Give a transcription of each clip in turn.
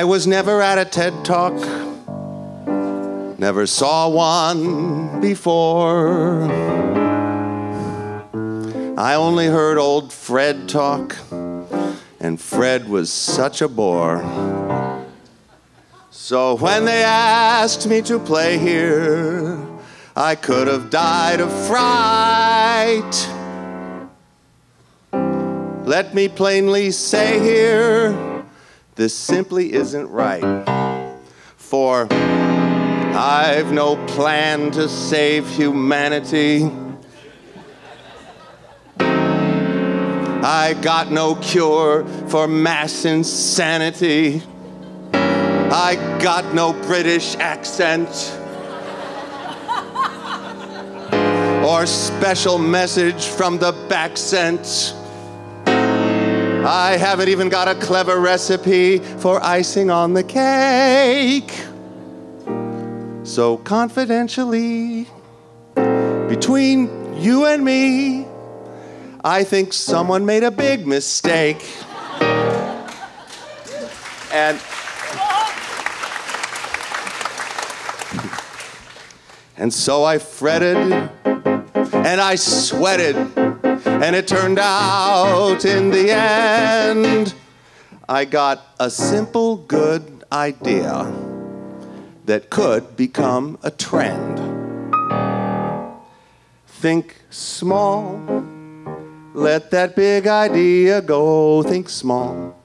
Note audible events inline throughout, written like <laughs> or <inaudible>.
I was never at a TED Talk, never saw one before. I only heard old Fred talk, and Fred was such a bore. So when they asked me to play here, I could have died of fright. Let me plainly say here, this simply isn't right. For I've no plan to save humanity. I got no cure for mass insanity. I got no British accent or special message from the back scent. I haven't even got a clever recipe for icing on the cake. So, confidentially, between you and me, I think someone made a big mistake. And And so I fretted and I sweated, and it turned out in the end I got a simple good idea that could become a trend. Think small, let that big idea go. Think small.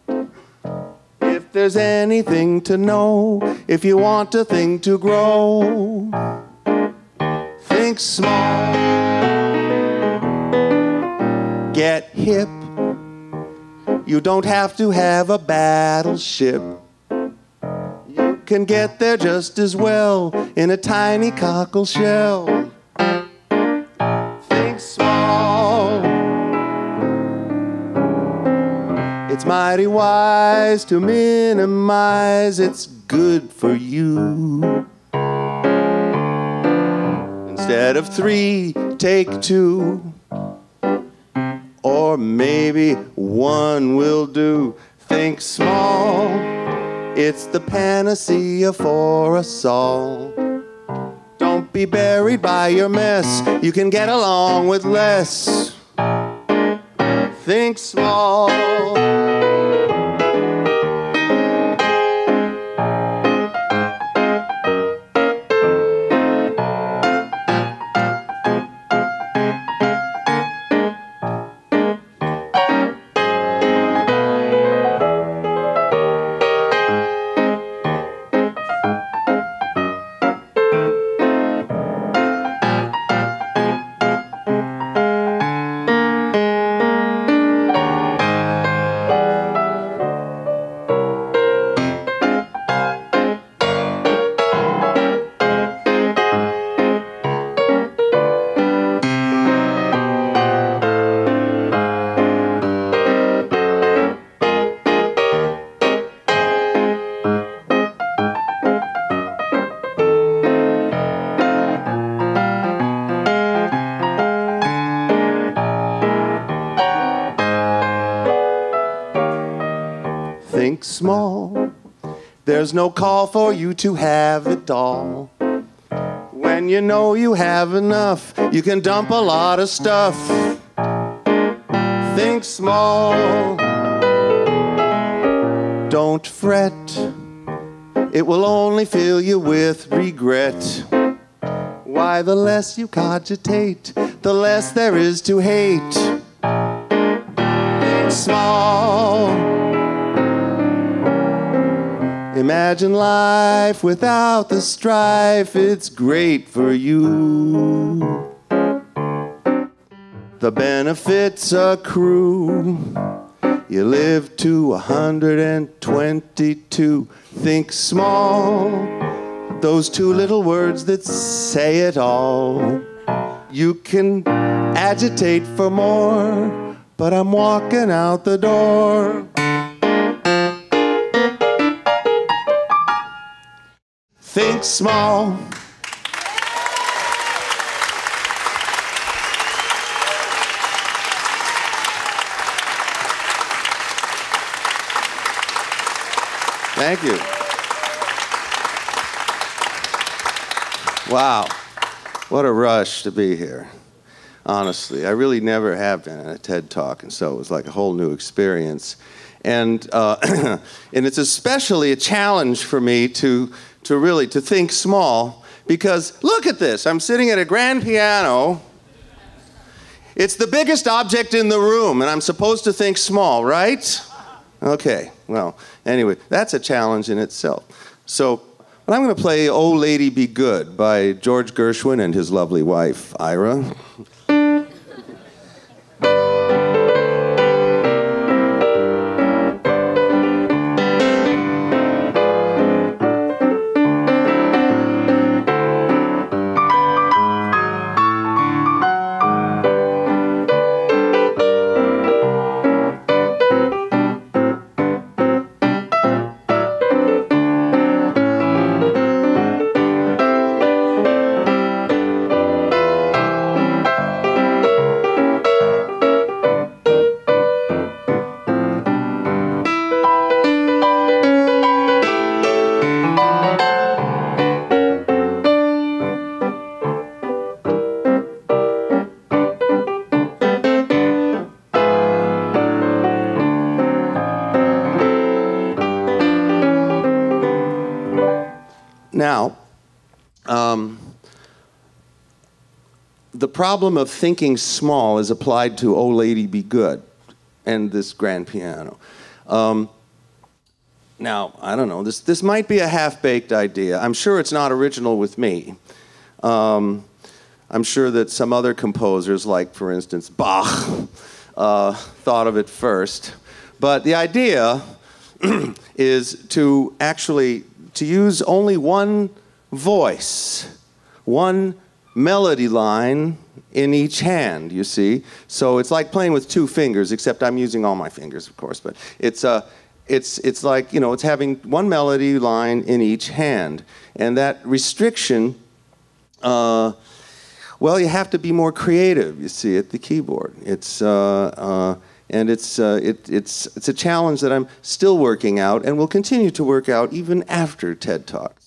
If there's anything to know, if you want a thing to grow, think small. Get hip. You don't have to have a battleship. You can get there just as well in a tiny cockle shell. Think small. It's mighty wise to minimize, it's good for you. Instead of three, take two. Maybe one will do. Think small, it's the panacea for us all. Don't be buried by your mess, you can get along with less. Think small. Small. There's no call for you to have it all. When you know you have enough, you can dump a lot of stuff. Think small. Don't fret. It will only fill you with regret. Why, the less you cogitate, the less there is to hate. Think small. Imagine life without the strife, it's great for you. The benefits accrue. You live to 122. Think small. Those two little words that say it all. You can agitate for more, but I'm walking out the door. Small. Thank you. Wow. What a rush to be here. Honestly, I really never have been at a TED Talk, and so it was like a whole new experience. And, uh, <clears throat> and it's especially a challenge for me to, to really to think small because look at this. I'm sitting at a grand piano. It's the biggest object in the room, and I'm supposed to think small, right? Okay, well, anyway, that's a challenge in itself. So, but I'm going to play Oh Lady Be Good by George Gershwin and his lovely wife, Ira. Now, um, the problem of thinking small is applied to Oh Lady Be Good and this grand piano. Um, now, I don't know, this, this might be a half baked idea. I'm sure it's not original with me. Um, I'm sure that some other composers, like for instance Bach, uh, thought of it first. But the idea <clears throat> is to actually to use only one voice, one melody line in each hand, you see. So it's like playing with two fingers, except I'm using all my fingers, of course, but it's uh, it's, it's like, you know, it's having one melody line in each hand. And that restriction, uh, well, you have to be more creative, you see, at the keyboard. It's, uh, uh, and it's, uh, it, it's, it's a challenge that I'm still working out and will continue to work out even after TED Talks.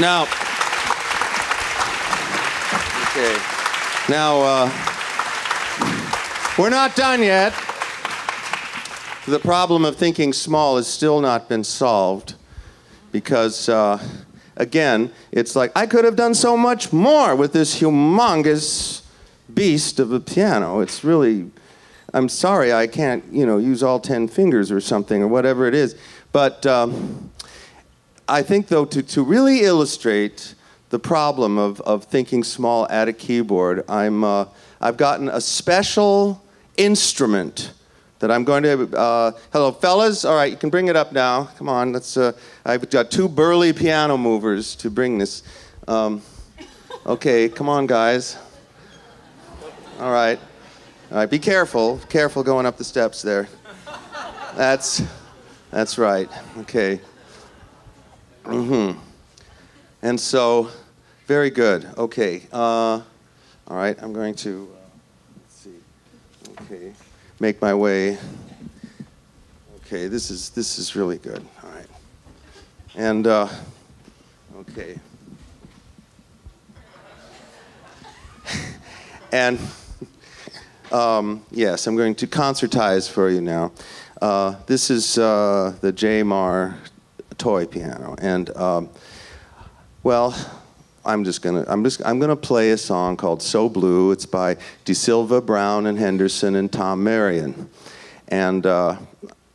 Now, okay. Now, uh, we're not done yet. The problem of thinking small has still not been solved because, uh, again, it's like I could have done so much more with this humongous beast of a piano. It's really, I'm sorry I can't, you know, use all 10 fingers or something or whatever it is. But um, I think, though, to, to really illustrate the problem of, of thinking small at a keyboard, I'm, uh, I've gotten a special instrument that I'm going to. Uh, hello, fellas. All right, you can bring it up now. Come on. Let's. Uh, I've got two burly piano movers to bring this. Um, okay, come on, guys. All right. All right. Be careful. Careful going up the steps there. That's. That's right. Okay. Mm-hmm. And so, very good. Okay. Uh, all right. I'm going to. Uh, let's see. Okay make my way. Okay, this is this is really good. All right, and uh, okay, <laughs> and <laughs> um, yes, I'm going to concertize for you now. Uh, this is uh, the Jaymar toy piano, and um, well. I'm just gonna I'm just I'm gonna play a song called "So Blue." It's by DeSylva, Brown, and Henderson, and Tom Marion, and uh,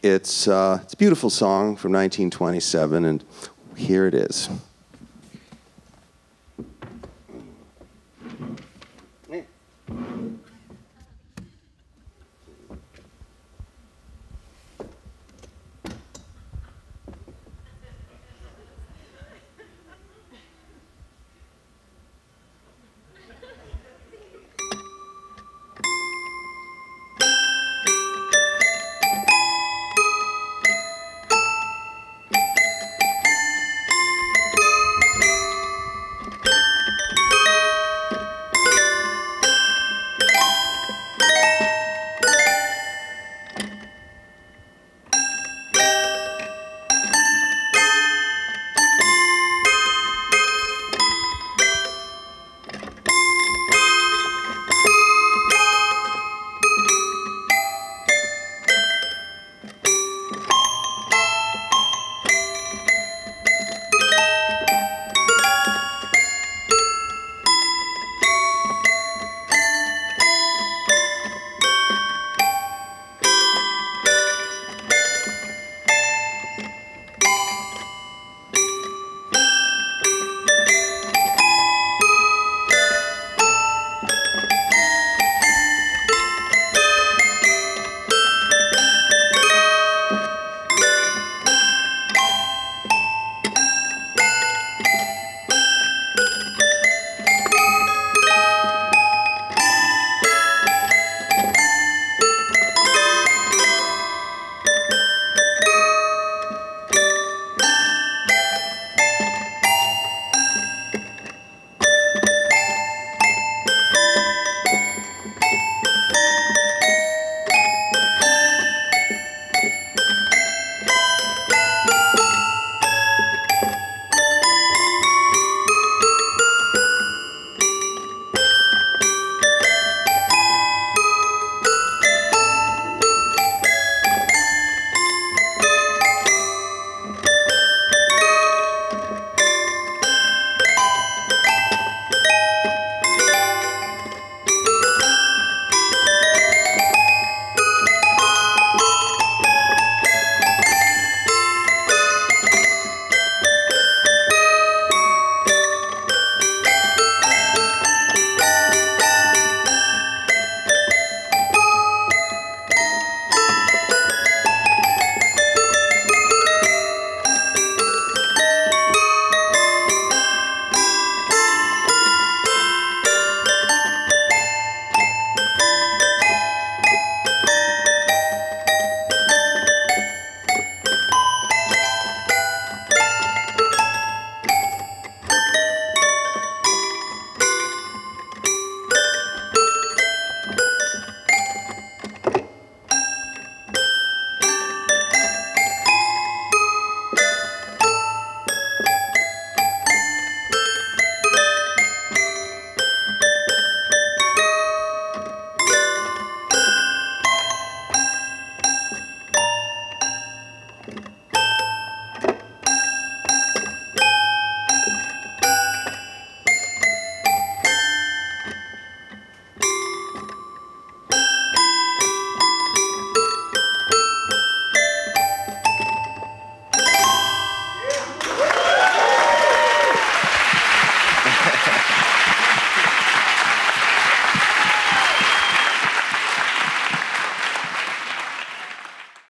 it's uh, it's a beautiful song from 1927, and here it is.